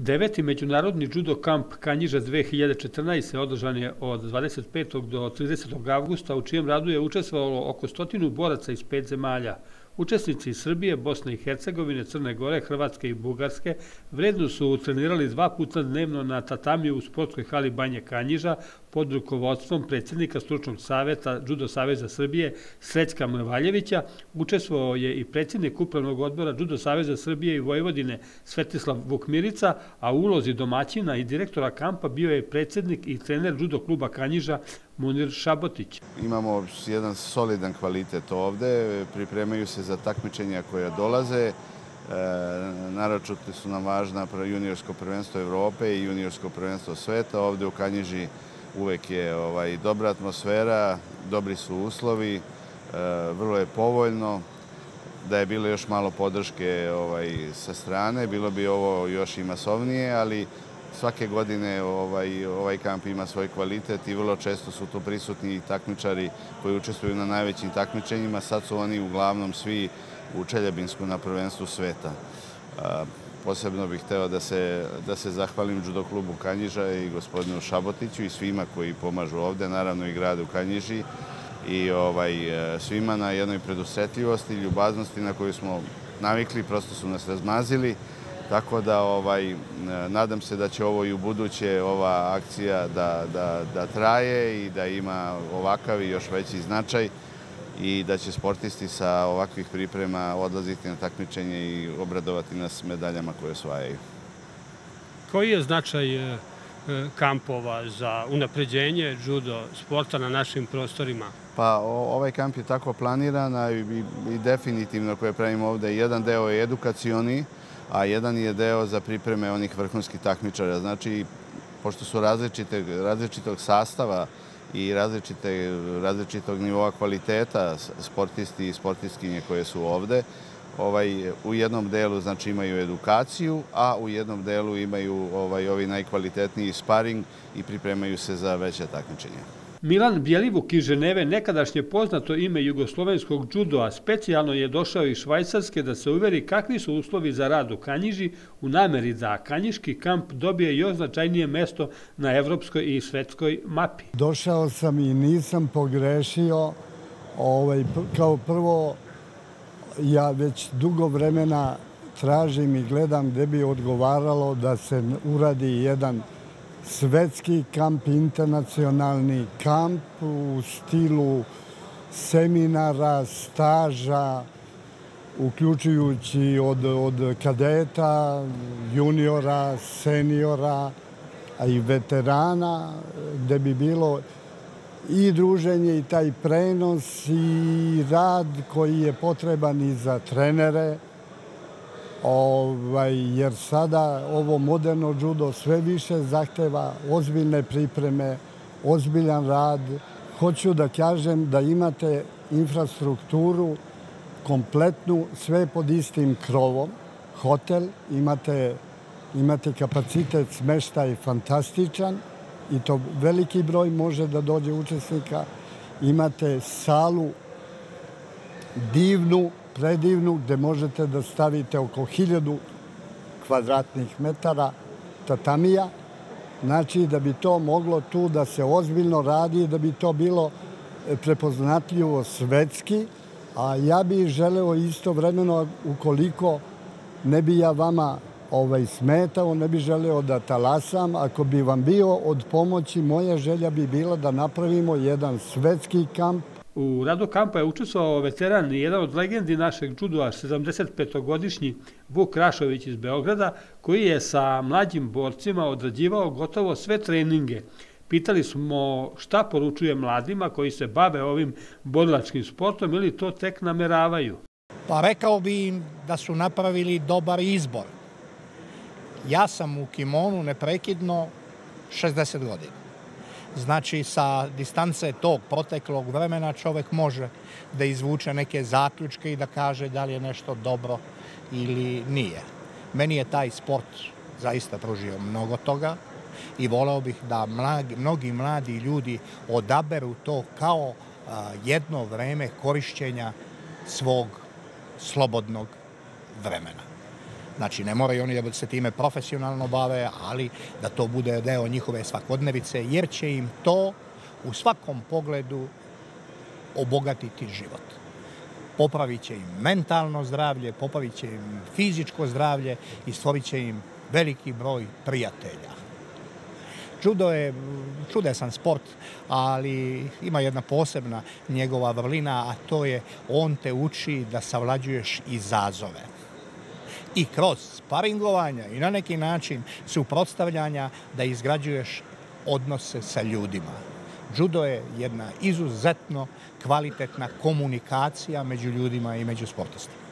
Deveti međunarodni judo kamp Kanjiža 2014. održan je od 25. do 30. avgusta, u čijem radu je učestvovalo oko stotinu boraca iz pet zemalja – Učesnici iz Srbije, Bosne i Hercegovine, Crne Gore, Hrvatske i Bugarske vredno su trenirali dva puta dnevno na tatamiju u sportskoj hali Banje Kanjiža pod rukovodstvom predsednika stručnog saveta Judo Saveza Srbije Srećka Mrvaljevića. Učestvovao je i predsednik upravnog odbora Judo Saveza Srbije i Vojvodine Svetislav Vukmirica, a u ulozi domaćina i direktora kampa bio je predsednik i trener Judo kluba Kanjiža Munir Šabotić. Imamo jedan solidan kvalitet ovde, pripremaju se za takmičenja koja dolaze, e, su nam važna juniorsko prvenstvo Evrope i juniorsko prvenstvo sveta. Ovde u Kanjiži uvek je ovaj, dobra atmosfera, dobri su uslovi, e, vrlo je povoljno. Da je bilo još malo podrške ovaj, sa strane, bilo bi ovo još i masovnije, ali Svake godine ovaj, ovaj kamp ima svoj kvalitet i vrlo često su tu prisutni takmičari koji učestvuju na najvećim takmičenjima. Sad su oni uglavnom svi u Čeljabinsku na prvenstvu sveta. Posebno bih hteo da se, da se zahvalim judo klubu Kanjiža i gospodinu Šabotiću i svima koji pomažu ovde, naravno i gradu Kanjiži i ovaj, svima na jednoj predusretljivosti i ljubaznosti na koju smo navikli, prosto su nas razmazili. Tako da ovaj, nadam se da će ovo i u buduće ova akcija da, da, da traje i da ima ovakav i još veći značaj i da će sportisti sa ovakvih priprema odlaziti na takmičenje i obradovati nas medaljama koje osvajaju. Koji je značaj e, kampova za unapređenje judo sporta na našim prostorima? Pa ovaj kamp je tako planiran i, i, i definitivno koje pravimo ovde, jedan deo je edukacioni, a jedan je deo za pripreme onih vrhunskih takmičara. Znači, pošto su različite, različitog sastava i različite, različitog nivoa kvaliteta sportisti i sportistkinje koje su ovde, ovaj, u jednom delu znači imaju edukaciju, a u jednom delu imaju ovaj, ovi najkvalitetniji sparing i pripremaju se za veće takmičenje. Milan Bjelivuk iz Ženeve, nekadašnje poznato ime jugoslovenskog judoa, specijalno je došao iz Švajcarske da se uveri kakvi su uslovi za rad u Kanjiži u nameri da Kanjiški kamp dobije još značajnije mesto na evropskoj i svetskoj mapi. Došao sam i nisam pogrešio. Ovaj, kao prvo, ja već dugo vremena tražim i gledam gde bi odgovaralo da se uradi jedan svetski kamp, internacionalni kamp u stilu seminara, staža, uključujući od, od kadeta, juniora, seniora, a i veterana, gde bi bilo i druženje i taj prenos i rad koji je potreban i za trenere, ovaj, jer sada ovo moderno judo sve više zahteva ozbiljne pripreme, ozbiljan rad. Hoću da kažem da imate infrastrukturu kompletnu, sve pod istim krovom, hotel, imate, imate kapacitet smeštaj fantastičan i to veliki broj može da dođe učesnika. Imate salu divnu, predivnu gde možete da stavite oko hiljadu kvadratnih metara tatamija. Znači da bi to moglo tu da se ozbiljno radi, da bi to bilo e, prepoznatljivo svetski, a ja bih želeo istovremeno, ukoliko ne bi ja vama ovaj, smetao, ne bi želeo da talasam, ako bi vam bio od pomoći, moja želja bi bila da napravimo jedan svetski kamp U radu kampa je učestvovao veteran i jedan od legendi našeg judua, 75-godišnji Vuk Rašović iz Beograda, koji je sa mlađim borcima odrađivao gotovo sve treninge. Pitali smo šta poručuje mladima koji se bave ovim borilačkim sportom ili to tek nameravaju. Pa rekao bi im da su napravili dobar izbor. Ja sam u kimonu neprekidno 60 godina. Znači, sa distance tog proteklog vremena čovek može da izvuče neke zaključke i da kaže da li je nešto dobro ili nije. Meni je taj sport zaista pružio mnogo toga i voleo bih da mlagi, mnogi mladi ljudi odaberu to kao jedno vreme korišćenja svog slobodnog vremena. Znači, ne moraju oni da se time profesionalno bave, ali da to bude deo njihove svakodnevice, jer će im to u svakom pogledu obogatiti život. Popravit će im mentalno zdravlje, popravit će im fizičko zdravlje i stvorit će im veliki broj prijatelja. Judo je čudesan sport, ali ima jedna posebna njegova vrlina, a to je on te uči da savlađuješ izazove. I kroz sparingovanja i na neki način suprotstavljanja da izgrađuješ odnose sa ljudima. Judo je jedna izuzetno kvalitetna komunikacija među ljudima i među sportistima.